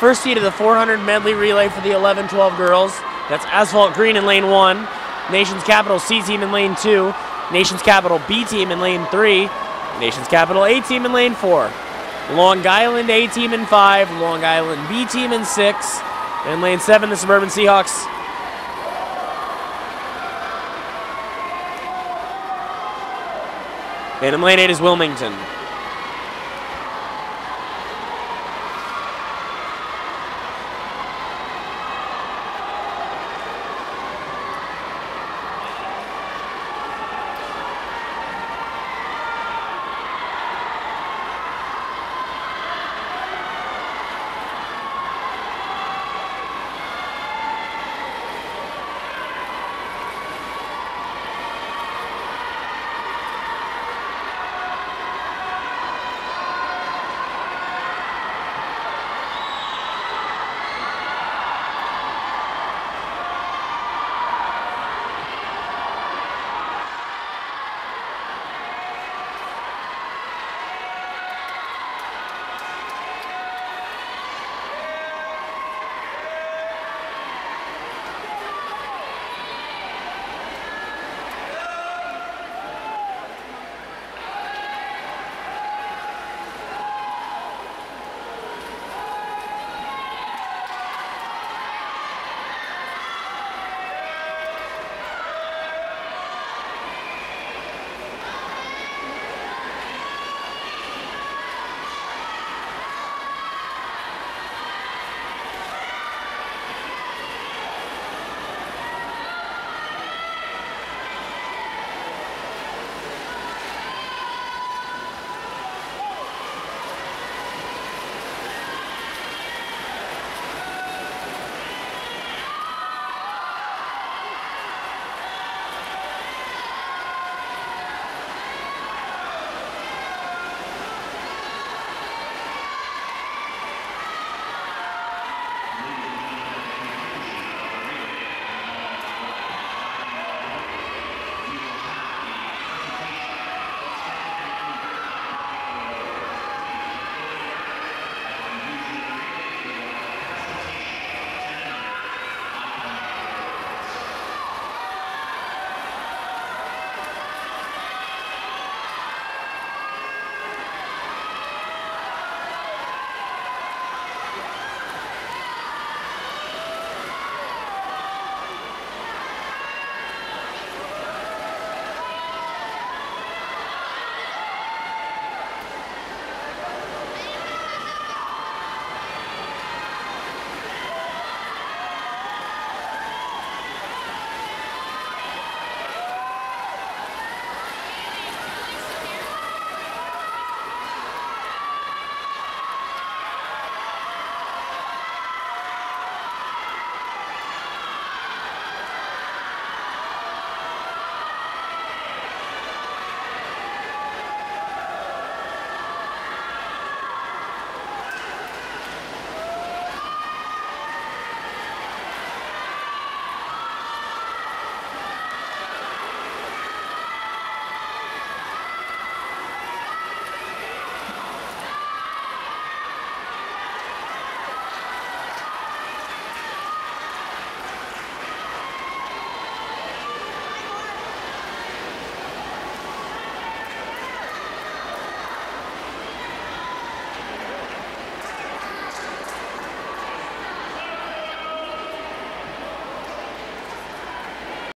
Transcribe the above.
First heat of the 400 medley relay for the 11-12 girls. That's Asphalt Green in lane one. Nation's Capital C team in lane two. Nation's Capital B team in lane three. Nation's Capital A team in lane four. Long Island A team in five. Long Island B team in six. And lane seven, the Suburban Seahawks. And in lane eight is Wilmington.